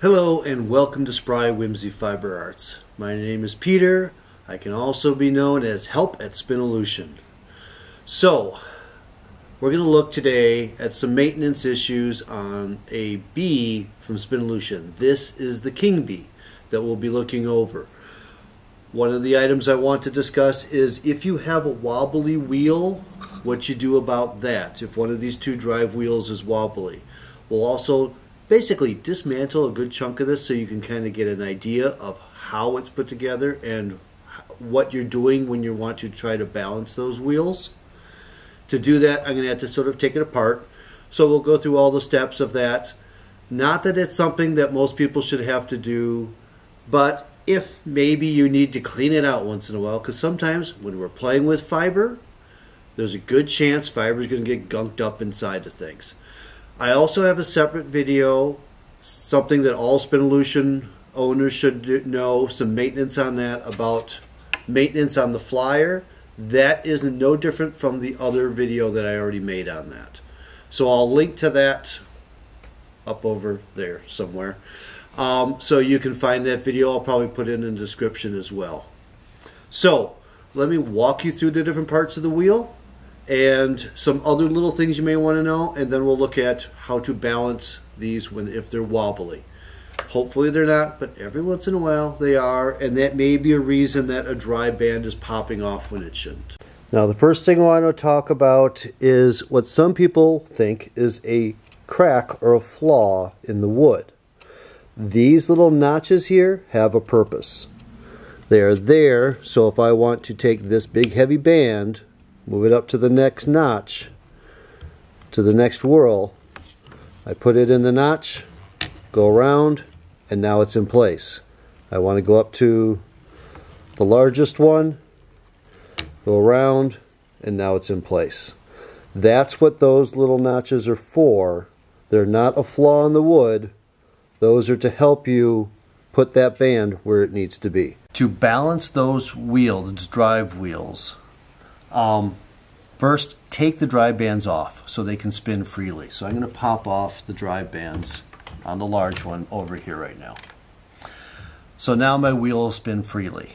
Hello and welcome to Spry Whimsy Fiber Arts. My name is Peter. I can also be known as Help at Spinolution. So, we're going to look today at some maintenance issues on a bee from Spinolution. This is the king bee that we'll be looking over. One of the items I want to discuss is if you have a wobbly wheel, what you do about that. If one of these two drive wheels is wobbly. We'll also basically dismantle a good chunk of this so you can kind of get an idea of how it's put together and what you're doing when you want to try to balance those wheels. To do that, I'm going to have to sort of take it apart. So we'll go through all the steps of that. Not that it's something that most people should have to do, but if maybe you need to clean it out once in a while, because sometimes when we're playing with fiber, there's a good chance fiber is going to get gunked up inside of things. I also have a separate video, something that all Spinolution owners should know, some maintenance on that about maintenance on the flyer. That is no different from the other video that I already made on that. So I'll link to that up over there somewhere. Um, so you can find that video. I'll probably put it in the description as well. So let me walk you through the different parts of the wheel and some other little things you may want to know, and then we'll look at how to balance these when if they're wobbly. Hopefully they're not, but every once in a while they are, and that may be a reason that a drive band is popping off when it shouldn't. Now the first thing I want to talk about is what some people think is a crack or a flaw in the wood. These little notches here have a purpose. They are there so if I want to take this big heavy band move it up to the next notch, to the next whirl. I put it in the notch, go around, and now it's in place. I want to go up to the largest one, go around, and now it's in place. That's what those little notches are for. They're not a flaw in the wood. Those are to help you put that band where it needs to be. To balance those wheels, drive wheels, um, first, take the drive bands off so they can spin freely. So I'm going to pop off the drive bands on the large one over here right now. So now my wheel will spin freely.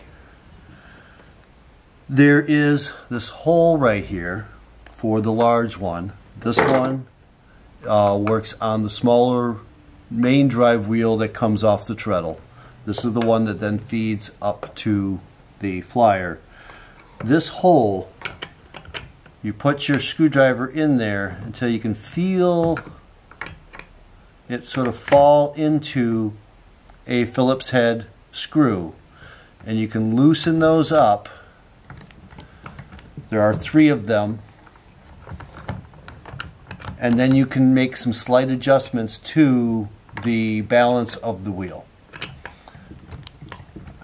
There is this hole right here for the large one. This one uh, works on the smaller main drive wheel that comes off the treadle. This is the one that then feeds up to the flyer. This hole you put your screwdriver in there until you can feel it sort of fall into a Phillips head screw. And you can loosen those up. There are three of them. And then you can make some slight adjustments to the balance of the wheel.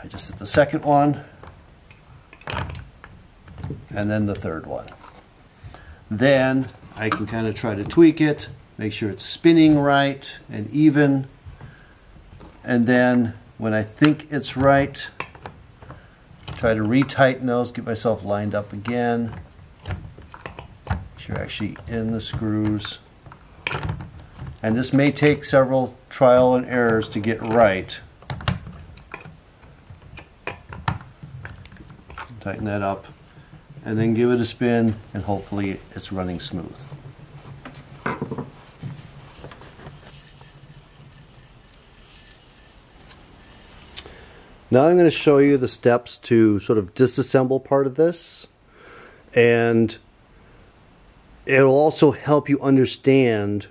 I just hit the second one and then the third one then I can kind of try to tweak it, make sure it's spinning right and even. And then when I think it's right, try to retighten those, get myself lined up again. Make Sure actually in the screws. And this may take several trial and errors to get right. Tighten that up and then give it a spin and hopefully it's running smooth. Now I'm going to show you the steps to sort of disassemble part of this and it'll also help you understand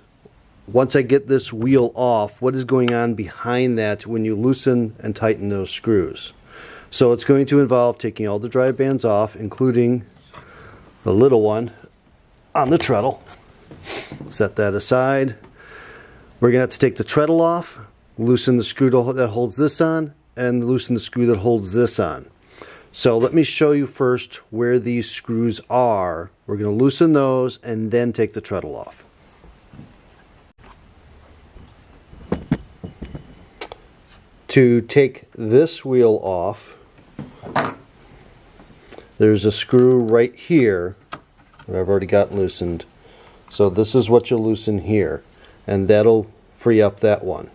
once I get this wheel off what is going on behind that when you loosen and tighten those screws. So it's going to involve taking all the drive bands off, including the little one on the treadle. Set that aside. We're going to have to take the treadle off, loosen the screw that holds this on, and loosen the screw that holds this on. So let me show you first where these screws are. We're going to loosen those and then take the treadle off. To take this wheel off, there's a screw right here that I've already got loosened. So this is what you'll loosen here and that'll free up that one.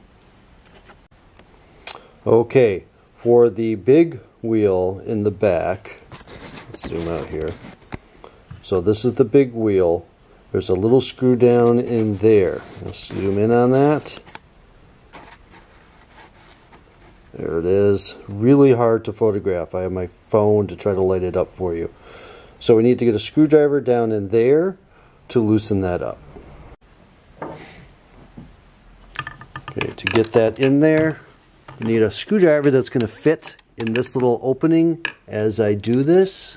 Okay, for the big wheel in the back, let's zoom out here. So this is the big wheel. There's a little screw down in there. Let's zoom in on that. There it is. Really hard to photograph. I have my phone to try to light it up for you. So we need to get a screwdriver down in there to loosen that up. Okay, to get that in there, need a screwdriver that's going to fit in this little opening as I do this.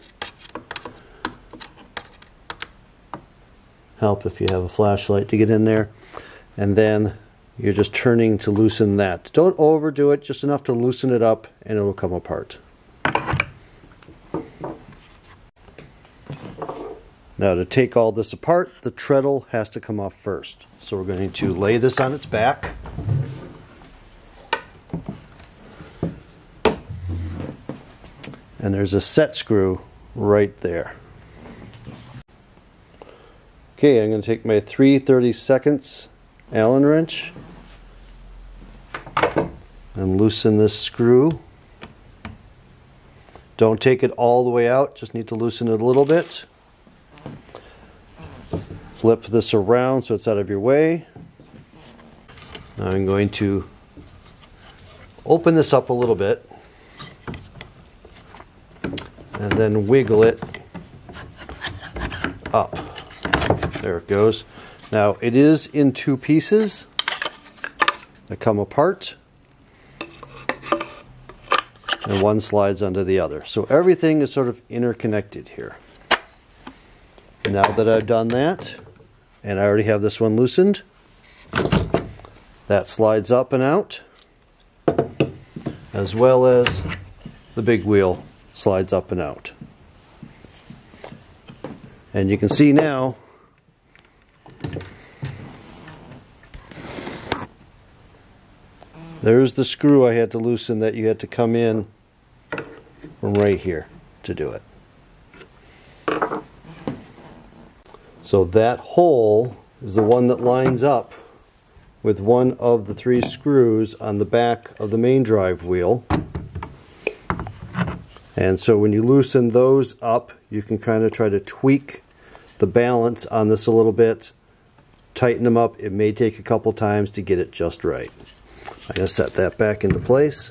Help if you have a flashlight to get in there. And then you're just turning to loosen that. Don't overdo it, just enough to loosen it up and it will come apart. Now to take all this apart, the treadle has to come off first. So we're going to lay this on its back. And there's a set screw right there. Okay, I'm going to take my 3 30 seconds Allen wrench and loosen this screw. Don't take it all the way out, just need to loosen it a little bit. Flip this around so it's out of your way. Now I'm going to open this up a little bit and then wiggle it up. There it goes. Now it is in two pieces that come apart and one slides under the other. So everything is sort of interconnected here. Now that I've done that, and I already have this one loosened, that slides up and out, as well as the big wheel slides up and out. And you can see now there's the screw I had to loosen that you had to come in right here to do it. So that hole is the one that lines up with one of the three screws on the back of the main drive wheel. And so when you loosen those up, you can kind of try to tweak the balance on this a little bit, tighten them up. It may take a couple times to get it just right. I'm going to set that back into place.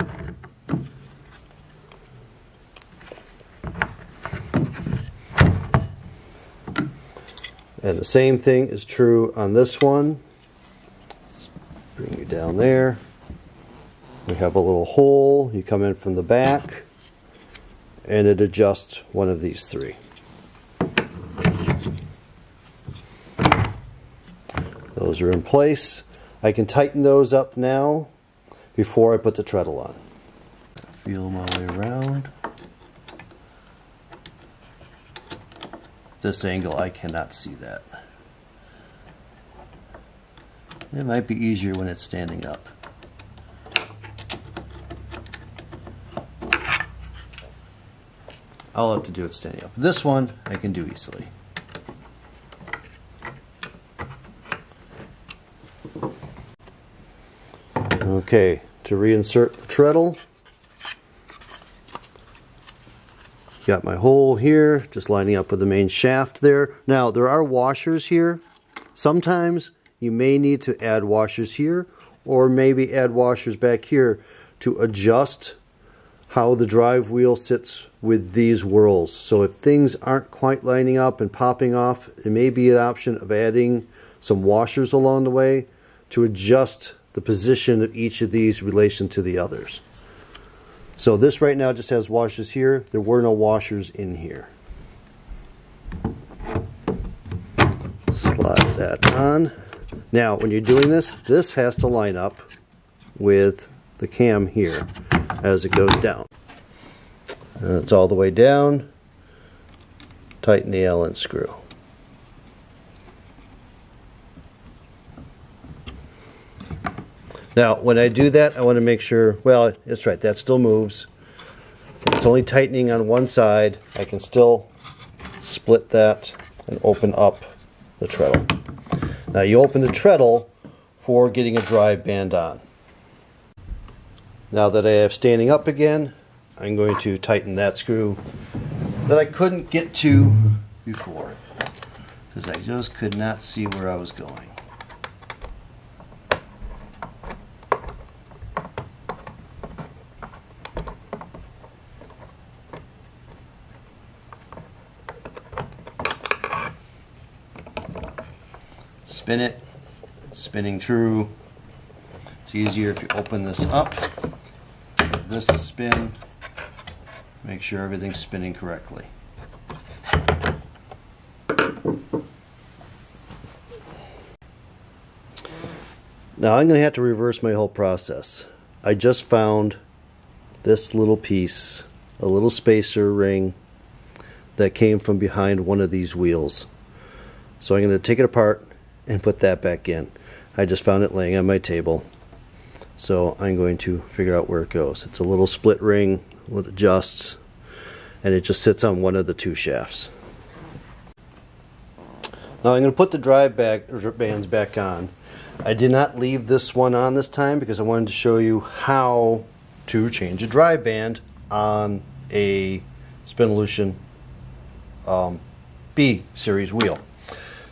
And the same thing is true on this one. Let's bring you down there. We have a little hole. You come in from the back and it adjusts one of these three. Those are in place. I can tighten those up now before I put the treadle on. Feel my way around. This angle I cannot see that. It might be easier when it's standing up. I'll have to do it standing up. This one I can do easily. Okay, to reinsert the treadle, Got my hole here, just lining up with the main shaft there. Now, there are washers here. Sometimes you may need to add washers here or maybe add washers back here to adjust how the drive wheel sits with these whirls. So if things aren't quite lining up and popping off, it may be an option of adding some washers along the way to adjust the position of each of these relation to the others. So this right now just has washers here. There were no washers in here. Slide that on. Now, when you're doing this, this has to line up with the cam here as it goes down. And it's all the way down. Tighten the Allen screw. Now, when I do that, I want to make sure, well, that's right, that still moves. It's only tightening on one side. I can still split that and open up the treadle. Now, you open the treadle for getting a drive band on. Now that I have standing up again, I'm going to tighten that screw that I couldn't get to before because I just could not see where I was going. Spin it, spinning true. It's easier if you open this up. Give this a spin. Make sure everything's spinning correctly. Now I'm going to have to reverse my whole process. I just found this little piece, a little spacer ring that came from behind one of these wheels. So I'm going to take it apart and put that back in. I just found it laying on my table. So I'm going to figure out where it goes. It's a little split ring with adjusts and it just sits on one of the two shafts. Now I'm going to put the drive back bands back on I did not leave this one on this time because I wanted to show you how to change a drive band on a Spinolution um, Bee series wheel.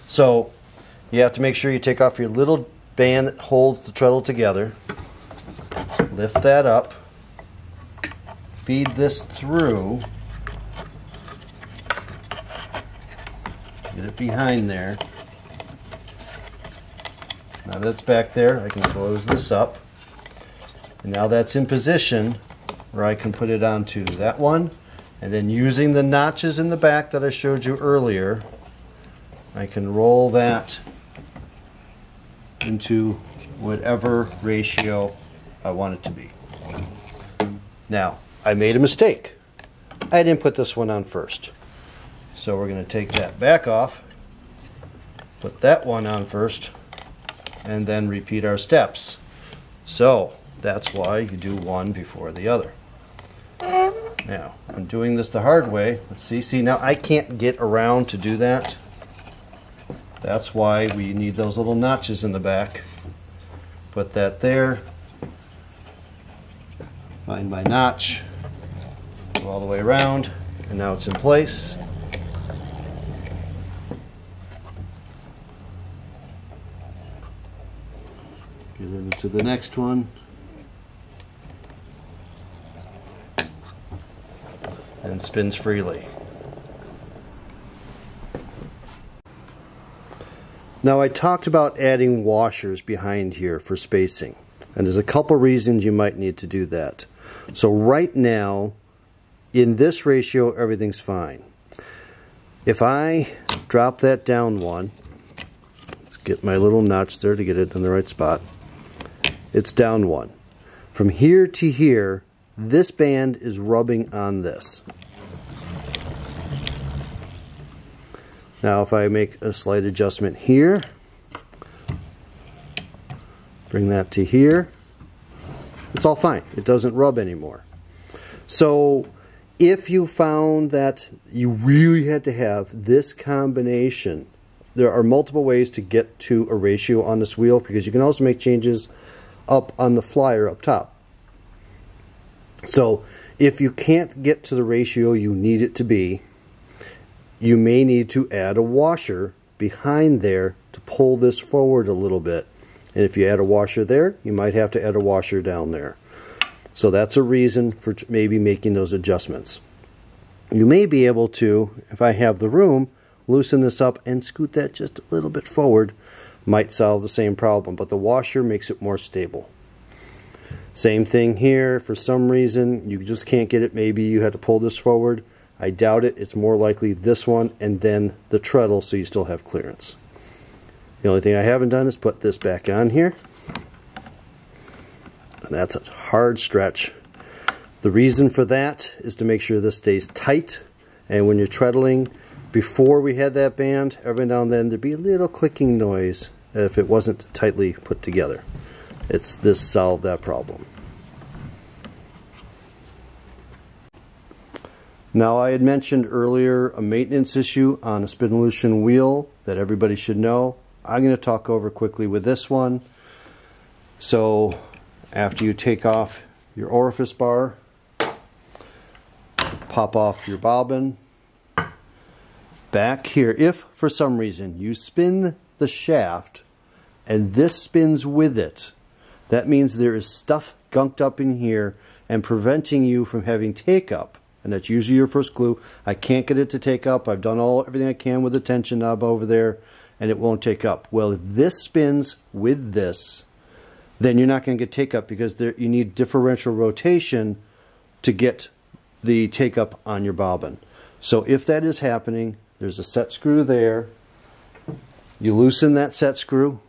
So you have to make sure you take off your little band that holds the treadle together, lift that up, feed this through, get it behind there, now that's back there, I can close this up. And now that's in position where I can put it onto that one. And then using the notches in the back that I showed you earlier, I can roll that into whatever ratio I want it to be. Now, I made a mistake. I didn't put this one on first. So we're going to take that back off, put that one on first, and then repeat our steps. So that's why you do one before the other. Now, I'm doing this the hard way. Let's see. See, now I can't get around to do that. That's why we need those little notches in the back. Put that there. Find my notch. Go all the way around. And now it's in place. Get into the next one. And spins freely. Now I talked about adding washers behind here for spacing. And there's a couple reasons you might need to do that. So right now, in this ratio, everything's fine. If I drop that down one, let's get my little notch there to get it in the right spot it's down one. From here to here, this band is rubbing on this. Now if I make a slight adjustment here, bring that to here, it's all fine. It doesn't rub anymore. So if you found that you really had to have this combination, there are multiple ways to get to a ratio on this wheel because you can also make changes up on the flyer up top. So if you can't get to the ratio you need it to be, you may need to add a washer behind there to pull this forward a little bit. And if you add a washer there, you might have to add a washer down there. So that's a reason for maybe making those adjustments. You may be able to, if I have the room, loosen this up and scoot that just a little bit forward might solve the same problem, but the washer makes it more stable. Same thing here, for some reason you just can't get it, maybe you had to pull this forward. I doubt it, it's more likely this one and then the treadle so you still have clearance. The only thing I haven't done is put this back on here. And that's a hard stretch. The reason for that is to make sure this stays tight and when you're treadling, before we had that band, every now and then there'd be a little clicking noise if it wasn't tightly put together. It's this solved that problem. Now I had mentioned earlier a maintenance issue on a Spinolution wheel that everybody should know. I'm going to talk over quickly with this one. So after you take off your orifice bar, pop off your bobbin. Back here, if for some reason you spin the shaft and this spins with it, that means there is stuff gunked up in here and preventing you from having take up. And that's usually your first clue. I can't get it to take up. I've done all everything I can with the tension knob over there and it won't take up. Well, if this spins with this, then you're not going to get take up because there, you need differential rotation to get the take up on your bobbin. So if that is happening, there's a set screw there. You loosen that set screw.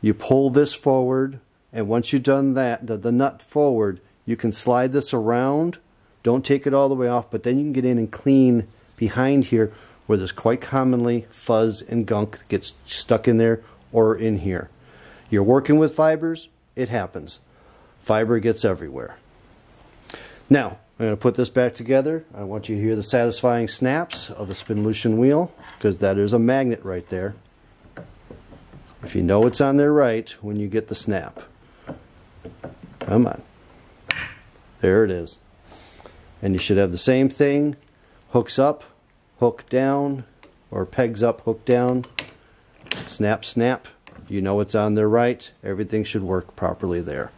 You pull this forward. And once you've done that, the, the nut forward, you can slide this around. Don't take it all the way off, but then you can get in and clean behind here where there's quite commonly fuzz and gunk that gets stuck in there or in here. You're working with fibers, it happens. Fiber gets everywhere. Now, I'm going to put this back together. I want you to hear the satisfying snaps of the Spinolution wheel because that is a magnet right there. If you know it's on there right when you get the snap. Come on. There it is. And you should have the same thing. Hooks up, hook down, or pegs up, hook down. Snap, snap. You know it's on there right. Everything should work properly there.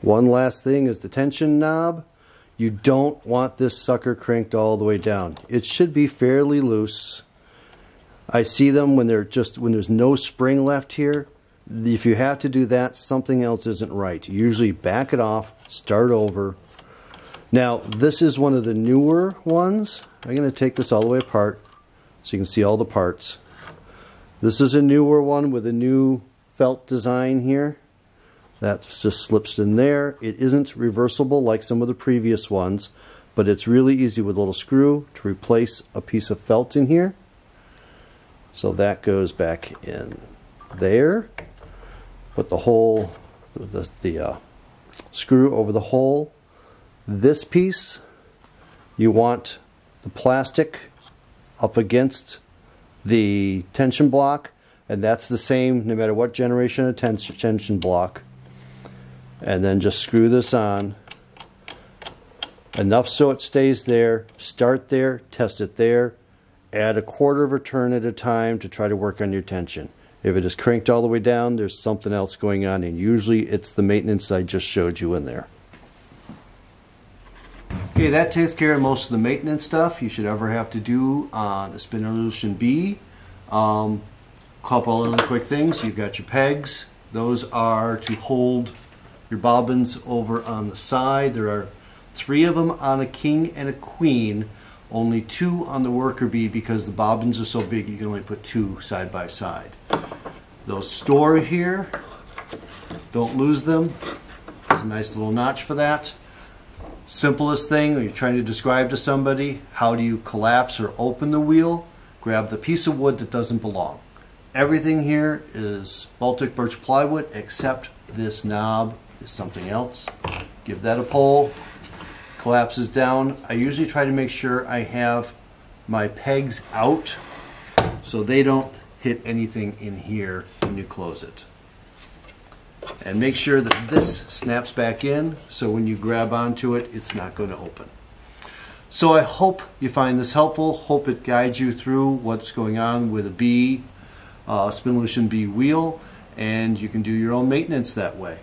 One last thing is the tension knob. You don't want this sucker cranked all the way down. It should be fairly loose. I see them when they're just when there's no spring left here. If you have to do that, something else isn't right. Usually back it off, start over. Now, this is one of the newer ones. I'm going to take this all the way apart so you can see all the parts. This is a newer one with a new felt design here. That just slips in there. It isn't reversible like some of the previous ones, but it's really easy with a little screw to replace a piece of felt in here. So that goes back in there. Put the whole, the, the uh, screw over the hole. This piece, you want the plastic up against the tension block, and that's the same no matter what generation of tension block. And then just screw this on. Enough so it stays there. Start there, test it there. Add a quarter of a turn at a time to try to work on your tension. If it is cranked all the way down, there's something else going on, and usually it's the maintenance I just showed you in there. Okay, that takes care of most of the maintenance stuff you should ever have to do on the Spinolution Bee. Um, couple other quick things. You've got your pegs. Those are to hold your bobbins over on the side. There are three of them on a king and a queen. Only two on the worker bee because the bobbins are so big you can only put two side by side. Those store here. Don't lose them. There's a nice little notch for that simplest thing when you're trying to describe to somebody how do you collapse or open the wheel grab the piece of wood that doesn't belong everything here is Baltic birch plywood except this knob is something else give that a pull collapses down I usually try to make sure I have my pegs out so they don't hit anything in here when you close it and make sure that this snaps back in so when you grab onto it it's not going to open. So I hope you find this helpful, hope it guides you through what's going on with a B, uh, Spinolution Bee wheel and you can do your own maintenance that way.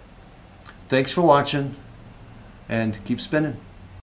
Thanks for watching and keep spinning.